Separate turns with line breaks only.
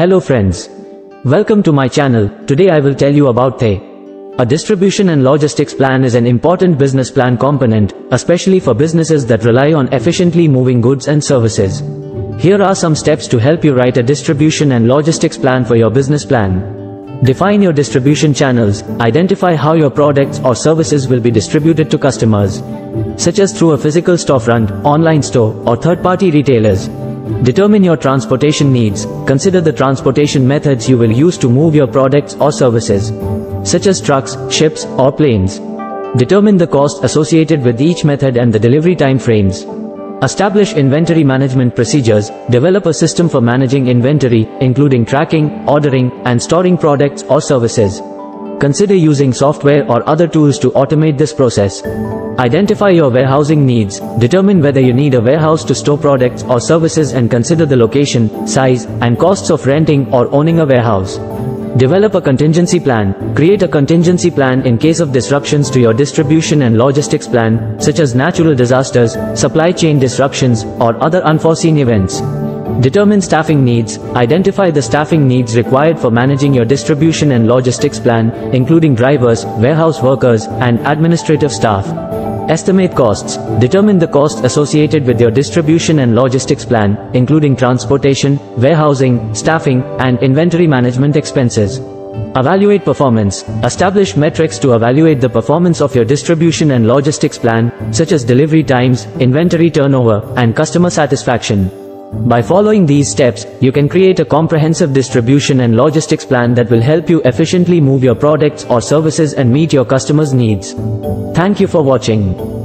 Hello friends. Welcome to my channel. Today I will tell you about THE. A distribution and logistics plan is an important business plan component, especially for businesses that rely on efficiently moving goods and services. Here are some steps to help you write a distribution and logistics plan for your business plan. Define your distribution channels, identify how your products or services will be distributed to customers, such as through a physical storefront, online store, or third-party retailers. Determine your transportation needs, consider the transportation methods you will use to move your products or services, such as trucks, ships, or planes. Determine the cost associated with each method and the delivery time frames. Establish inventory management procedures, develop a system for managing inventory, including tracking, ordering, and storing products or services. Consider using software or other tools to automate this process. Identify your warehousing needs, determine whether you need a warehouse to store products or services and consider the location, size, and costs of renting or owning a warehouse. Develop a contingency plan. Create a contingency plan in case of disruptions to your distribution and logistics plan, such as natural disasters, supply chain disruptions, or other unforeseen events. Determine staffing needs. Identify the staffing needs required for managing your distribution and logistics plan, including drivers, warehouse workers, and administrative staff. Estimate costs. Determine the cost associated with your distribution and logistics plan, including transportation, warehousing, staffing, and inventory management expenses. Evaluate performance. Establish metrics to evaluate the performance of your distribution and logistics plan, such as delivery times, inventory turnover, and customer satisfaction. By following these steps, you can create a comprehensive distribution and logistics plan that will help you efficiently move your products or services and meet your customers' needs. Thank you for watching.